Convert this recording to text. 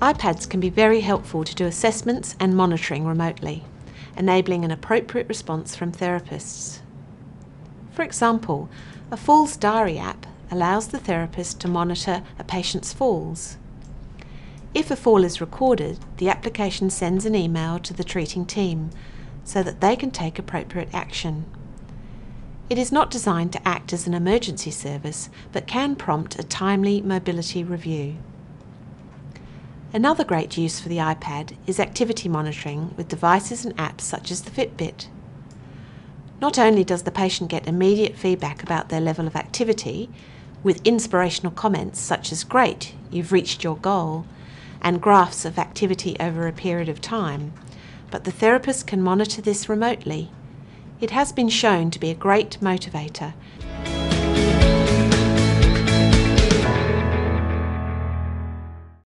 iPads can be very helpful to do assessments and monitoring remotely, enabling an appropriate response from therapists. For example, a Falls Diary app allows the therapist to monitor a patient's falls. If a fall is recorded, the application sends an email to the treating team so that they can take appropriate action. It is not designed to act as an emergency service, but can prompt a timely mobility review. Another great use for the iPad is activity monitoring with devices and apps such as the Fitbit. Not only does the patient get immediate feedback about their level of activity, with inspirational comments such as, Great, you've reached your goal, and graphs of activity over a period of time, but the therapist can monitor this remotely. It has been shown to be a great motivator